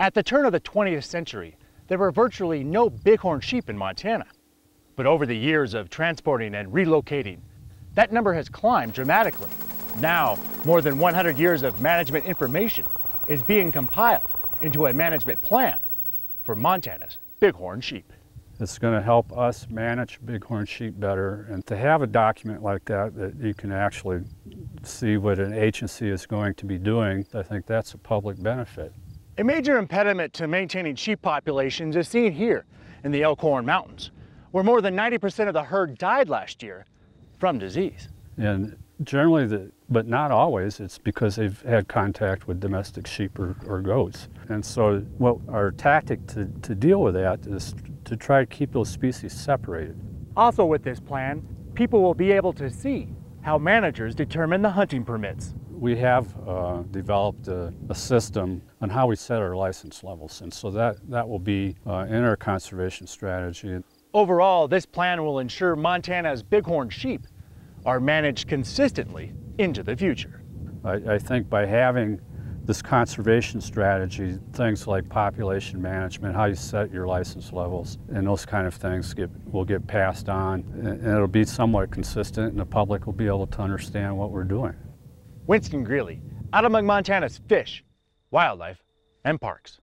At the turn of the 20th century, there were virtually no bighorn sheep in Montana. But over the years of transporting and relocating, that number has climbed dramatically. Now, more than 100 years of management information is being compiled into a management plan for Montana's bighorn sheep. It's going to help us manage bighorn sheep better and to have a document like that that you can actually see what an agency is going to be doing, I think that's a public benefit. A major impediment to maintaining sheep populations is seen here in the Elkhorn Mountains, where more than 90% of the herd died last year from disease. And generally, the, but not always, it's because they've had contact with domestic sheep or, or goats. And so what our tactic to, to deal with that is to try to keep those species separated. Also with this plan, people will be able to see how managers determine the hunting permits. We have uh, developed a, a, system on how we set our license levels, and so that, that will be uh, in our conservation strategy. Overall, this plan will ensure Montana's bighorn sheep are managed consistently into the future. I, I think by having this conservation strategy, things like population management, how you set your license levels, and those kind of things get, will get passed on, and it'll be somewhat consistent, and the public will be able to understand what we're doing. Winston Greeley, out among Montana's fish, wildlife, and parks.